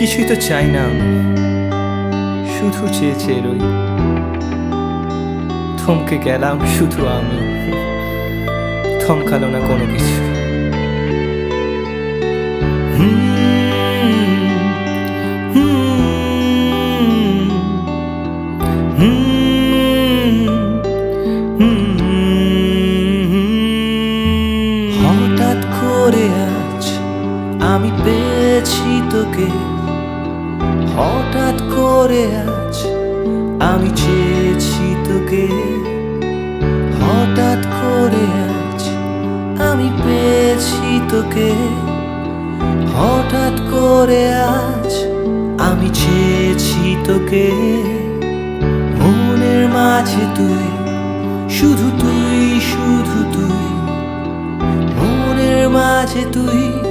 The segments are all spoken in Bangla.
কিছুই তো চাই না আমি। শুধু চেয়ে চেয়ে রই। থমকে গেলাম শুধু আমি। থমকালো না কোনো কিছু। হঠাৎ করে আজ আমি পেয়েছি তোকে। হঠাৎ করে আজ আমি চেয়েছি তোকে। হঠাৎ করে আজ আমি পেয়েছি তোকে। হঠাৎ করে আজ আমি চেয়েছি তোকে। মনের মাঝে তুই, শুধু তুই শুধু তুই। মনের মাঝে তুই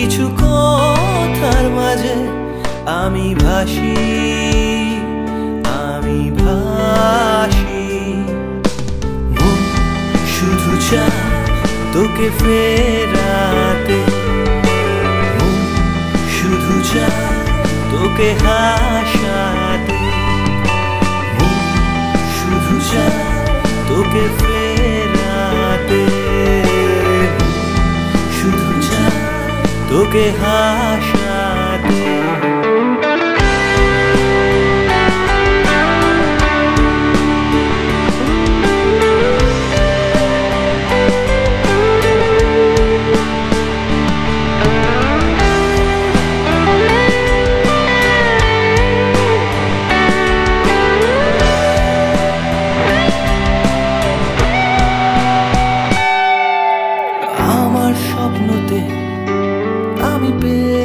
কিছু কথার মাঝে আমি ভাসি আমি ভাসি। শুধু চা তোকে ফেরাতে। শুধু চা তোকে হাসাতে। তোকে হাসাতে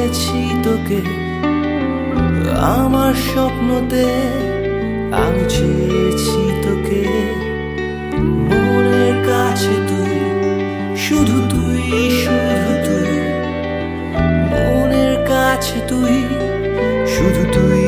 পেয়েছি তোকে, আমার স্বপ্নতে আমি চেয়েছি তোকে। মনের কাছে তুই, শুধু তুই শুধু তুই। মনের কাছে তুই, শুধু তুই